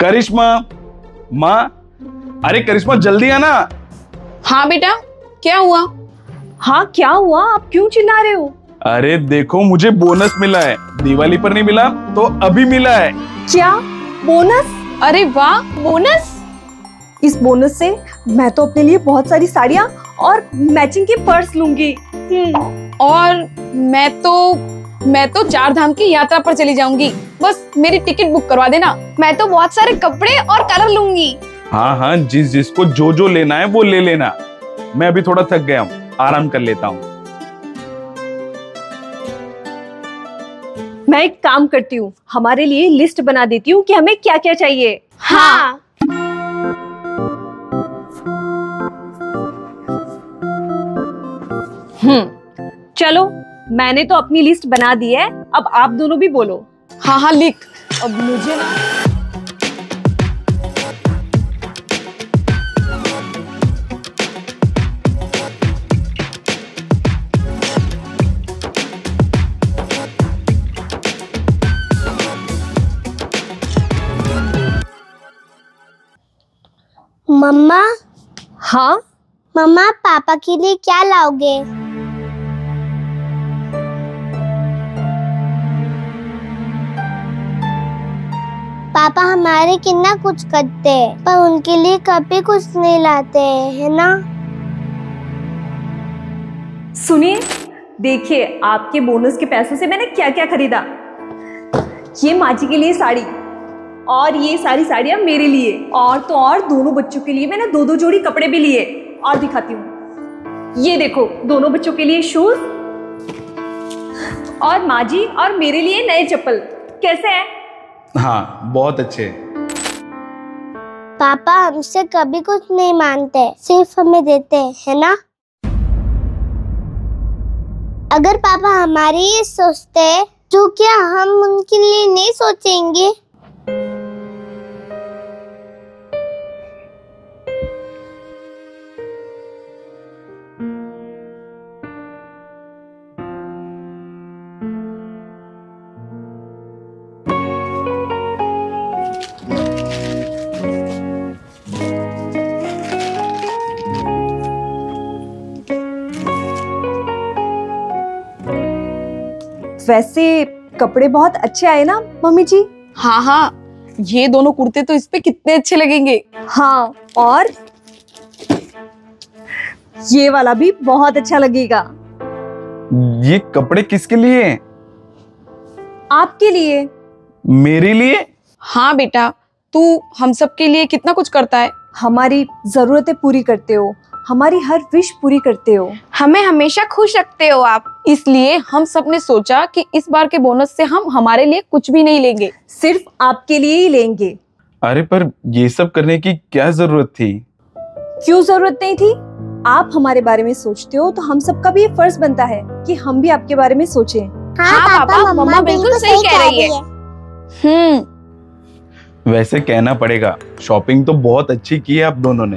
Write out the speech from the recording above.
करिश्मा माँ। अरे करिश्मा जल्दी आना। हाँ बेटा क्या हुआ? हाँ क्या हुआ? आप क्यों चिल्ला रहे हो? अरे देखो मुझे बोनस मिला है। दिवाली पर नहीं मिला तो अभी मिला है। क्या? बोनस? अरे वाह बोनस? इस बोनस से मैं तो अपने लिए बहुत सारी साड़ियाँ और मैचिंग के पर्स लूँगी। हम्म, और मैं तो मैं तो चार धाम की यात्रा पर चली जाऊँगी। बस मेरी टिकट बुक करवा देना। मैं तो बहुत सारे कपड़े और कलर लूँगी। हाँ हाँ जिस जिसको जो जो लेना है वो ले लेना। मैं अभी थोड़ा थक गया हूँ। आराम कर लेता हूँ। मैं एक काम करती हूँ। हमारे लिए लिस्ट बना देती हूँ कि हमें क्या क्या चाहिए। हाँ। हम्म चलो। मैंने तो अपनी लिस्ट बना दी है। अब आप दोनों भी बोलो। हाँ हाँ लिख। अब मुझे ना मम्मा? हाँ? मम्मा पापा के लिए क्या लाओगे? पापा हमारे कितना कुछ करते हैं पर उनके लिए कभी कुछ नहीं लाते, हैं ना? सुनिए, देखिए, आपके बोनस के पैसों से मैंने क्या क्या खरीदा। ये माजी के लिए साड़ी, और ये सारी साड़ियाँ मेरे लिए, और तो और दोनों बच्चों के लिए मैंने दो दो जोड़ी कपड़े भी लिए, और दिखाती हूँ। ये देखो, दोनों बच्चों के लिए शूज़ और माजी, और मेरे लिए नए चप्पल। कैसे हैं? हाँ बहुत अच्छे पापा हमसे कभी कुछ नहीं मानते सिर्फ़ हमें देते है ना? अगर पापा हमारी ये सोचते तो क्या हम उनके लिए नहीं सोचेंगे? वैसे कपड़े बहुत अच्छे आए ना मम्मी जी? हाँ हाँ। ये दोनों कुर्ते तो इस पे कितने अच्छे लगेंगे। हाँ और? ये वाला भी बहुत अच्छा लगेगा। ये कपड़े किसके लिए हैं? आपके लिए। मेरे लिए? हाँ बेटा। तू हम सब के लिए कितना कुछ करता है? हमारी जरूरतें पूरी करते हो। हमारी हर विश पूरी करते हो। हमें हमेशा खुश रखते हो आप। इसलिए हम सबने सोचा कि इस बार के बोनस से हम हमारे लिए कुछ भी नहीं लेंगे सिर्फ़ आपके लिए ही लेंगे। अरे पर ये सब करने की क्या ज़रूरत थी? क्यों ज़रूरत नहीं थी? आप हमारे बारे में सोचते हो तो हम सबका भी ये फ़र्ज़ बनता है कि हम भी आपके बारे में सोचें। हाँ, पापा, मम्मा बिल्कुल सही कह रही है। हम्म। वैसे कहना पड़ेगा शॉपिंग तो बहुत अच्छी की है आप दोनों ने।